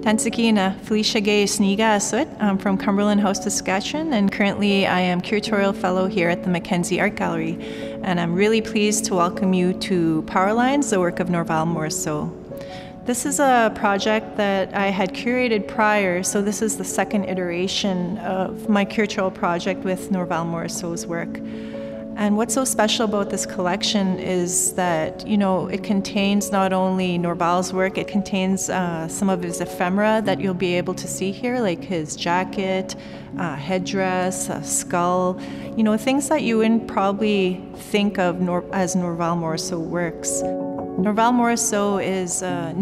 Tansakina Felicia Gay Sniga Asut. I'm from Cumberland House, Saskatchewan, and currently I am curatorial fellow here at the MacKenzie Art Gallery. And I'm really pleased to welcome you to Power Lines, the work of Norval Morrisseau. This is a project that I had curated prior, so this is the second iteration of my curatorial project with Norval Morrisseau's work. And what's so special about this collection is that, you know, it contains not only Norval's work, it contains uh, some of his ephemera that you'll be able to see here, like his jacket, uh, headdress, skull, you know, things that you wouldn't probably think of Nor- as Norval Morrisseau works. Norval Morrisseau is uh,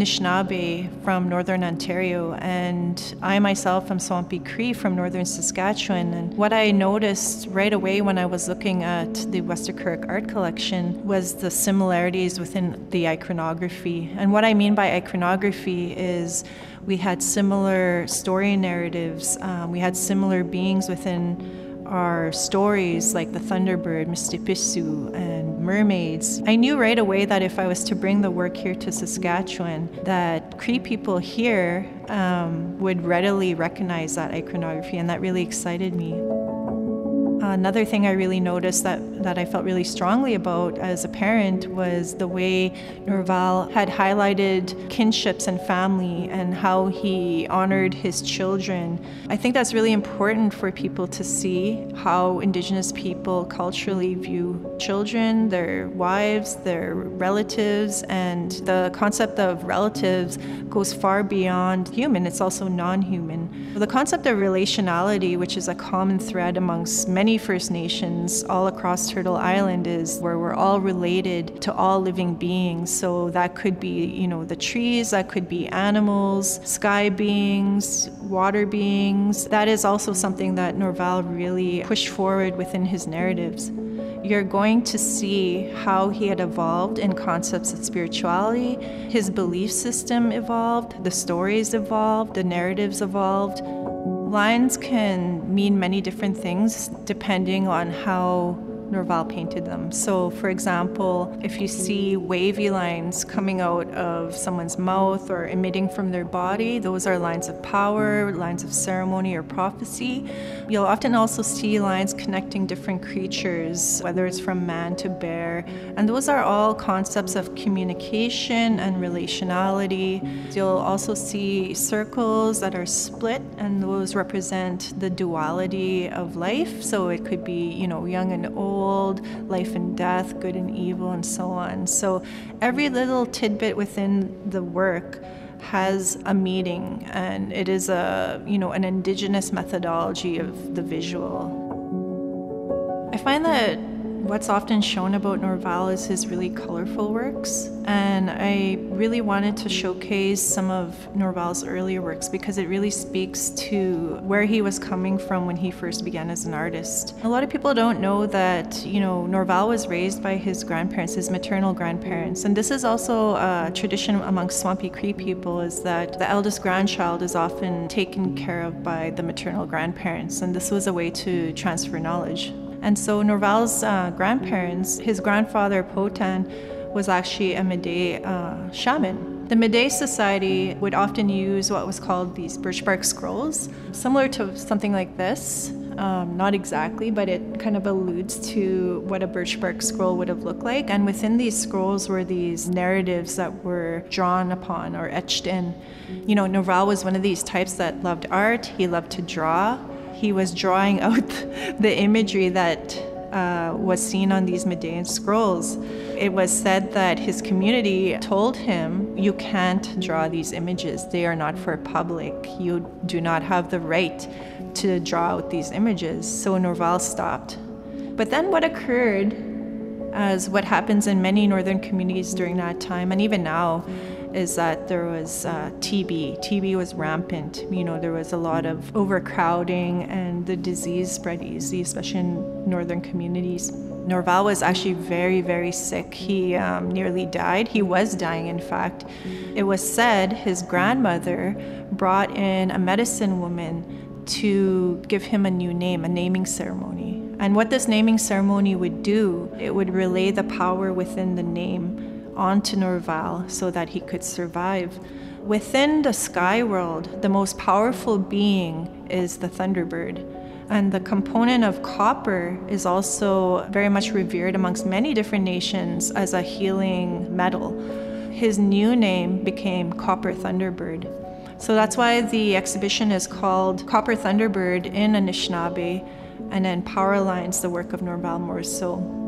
from northern Ontario, and I myself am Swampy Cree from northern Saskatchewan. And what I noticed right away when I was looking at the Westekirk art collection was the similarities within the iconography. And what I mean by iconography is we had similar story narratives, um, we had similar beings within our stories like the Thunderbird, Mistipisu, and mermaids. I knew right away that if I was to bring the work here to Saskatchewan, that Cree people here um, would readily recognize that iconography, and that really excited me. Another thing I really noticed that, that I felt really strongly about as a parent was the way Norval had highlighted kinships and family and how he honored his children. I think that's really important for people to see how Indigenous people culturally view children, their wives, their relatives, and the concept of relatives goes far beyond human, it's also non human. The concept of relationality, which is a common thread amongst many First Nations all across Turtle Island is where we're all related to all living beings. So that could be, you know, the trees, that could be animals, sky beings, water beings. That is also something that Norval really pushed forward within his narratives you're going to see how he had evolved in concepts of spirituality. His belief system evolved, the stories evolved, the narratives evolved. Lines can mean many different things depending on how Norval painted them. So, for example, if you see wavy lines coming out of someone's mouth or emitting from their body, those are lines of power, lines of ceremony or prophecy. You'll often also see lines connecting different creatures, whether it's from man to bear, and those are all concepts of communication and relationality. You'll also see circles that are split, and those represent the duality of life. So, it could be, you know, young and old life and death, good and evil, and so on. So every little tidbit within the work has a meaning and it is a you know an indigenous methodology of the visual. I find that What's often shown about Norval is his really colorful works, and I really wanted to showcase some of Norval's earlier works because it really speaks to where he was coming from when he first began as an artist. A lot of people don't know that, you know, Norval was raised by his grandparents, his maternal grandparents, and this is also a tradition amongst Swampy Cree people is that the eldest grandchild is often taken care of by the maternal grandparents, and this was a way to transfer knowledge. And so Norval's uh, grandparents, his grandfather Potan, was actually a Mide uh, shaman. The Mide Society would often use what was called these birch bark scrolls, similar to something like this. Um, not exactly, but it kind of alludes to what a birch bark scroll would have looked like. And within these scrolls were these narratives that were drawn upon or etched in. You know, Norval was one of these types that loved art, he loved to draw he was drawing out the imagery that uh, was seen on these Medean scrolls. It was said that his community told him, You can't draw these images. They are not for public. You do not have the right to draw out these images. So Norval stopped. But then what occurred, as what happens in many northern communities during that time, and even now, is that there was uh, TB. TB was rampant. You know, there was a lot of overcrowding and the disease spread easy, especially in northern communities. Norval was actually very, very sick. He um, nearly died. He was dying, in fact. It was said his grandmother brought in a medicine woman to give him a new name, a naming ceremony. And what this naming ceremony would do, it would relay the power within the name onto Norval so that he could survive. Within the sky world, the most powerful being is the thunderbird. And the component of copper is also very much revered amongst many different nations as a healing metal. His new name became Copper Thunderbird. So that's why the exhibition is called Copper Thunderbird in Anishinaabe, and then Power Lines, the work of Norval Morrisseau.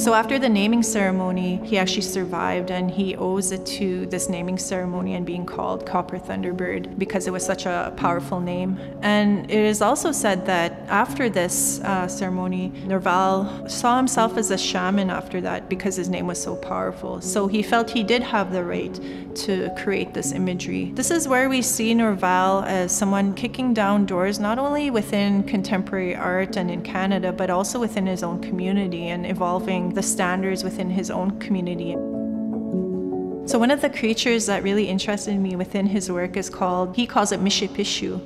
So after the naming ceremony, he actually survived and he owes it to this naming ceremony and being called Copper Thunderbird because it was such a powerful name. And it is also said that after this uh, ceremony, Norval saw himself as a shaman after that because his name was so powerful. So he felt he did have the right to create this imagery. This is where we see Norval as someone kicking down doors not only within contemporary art and in Canada, but also within his own community and evolving the standards within his own community. So one of the creatures that really interested me within his work is called, he calls it Mishipishu.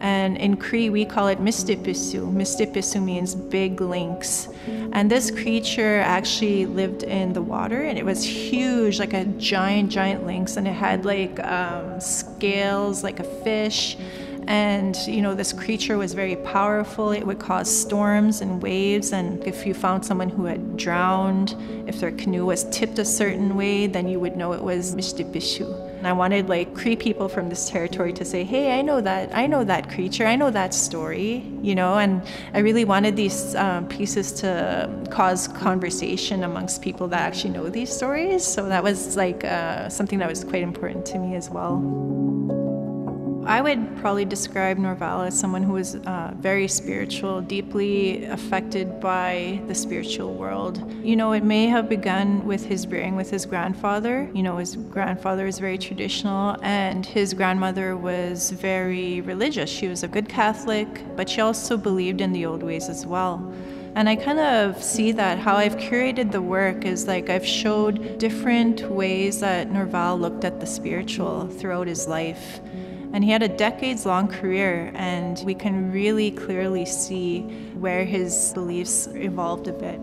And in Cree, we call it Mistipisu. Mistipisu means big lynx. And this creature actually lived in the water and it was huge, like a giant, giant lynx. And it had like um, scales like a fish and, you know, this creature was very powerful. It would cause storms and waves. And if you found someone who had drowned, if their canoe was tipped a certain way, then you would know it was Mishtipishu. And I wanted like Cree people from this territory to say, hey, I know that, I know that creature, I know that story, you know, and I really wanted these um, pieces to cause conversation amongst people that actually know these stories. So that was like uh, something that was quite important to me as well. I would probably describe Norval as someone who was uh, very spiritual, deeply affected by the spiritual world. You know, it may have begun with his bearing with his grandfather. You know, his grandfather is very traditional, and his grandmother was very religious. She was a good Catholic, but she also believed in the old ways as well. And I kind of see that how I've curated the work is like I've showed different ways that Norval looked at the spiritual throughout his life. And he had a decades long career, and we can really clearly see where his beliefs evolved a bit.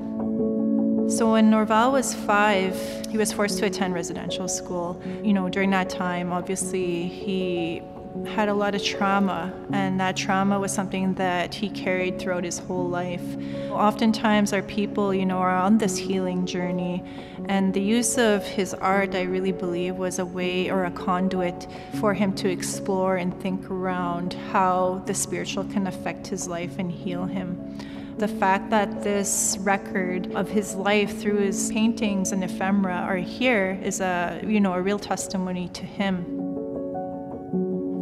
So when Norval was five, he was forced to attend residential school. You know, during that time, obviously, he had a lot of trauma, and that trauma was something that he carried throughout his whole life. Oftentimes, our people, you know, are on this healing journey, and the use of his art, I really believe, was a way or a conduit for him to explore and think around how the spiritual can affect his life and heal him. The fact that this record of his life through his paintings and ephemera are here is a, you know, a real testimony to him.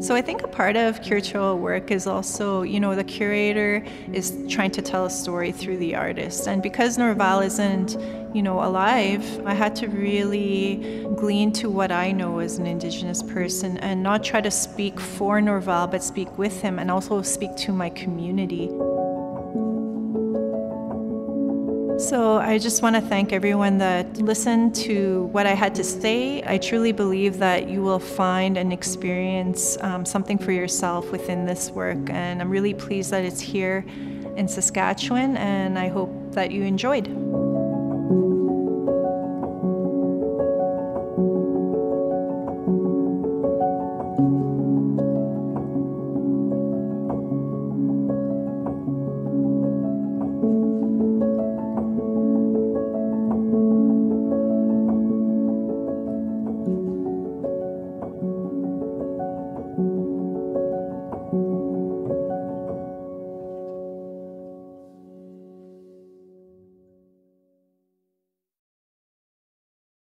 So I think a part of curatorial work is also, you know, the curator is trying to tell a story through the artist. And because Norval isn't, you know, alive, I had to really glean to what I know as an Indigenous person and not try to speak for Norval, but speak with him and also speak to my community. So I just want to thank everyone that listened to what I had to say. I truly believe that you will find and experience um, something for yourself within this work, and I'm really pleased that it's here in Saskatchewan, and I hope that you enjoyed.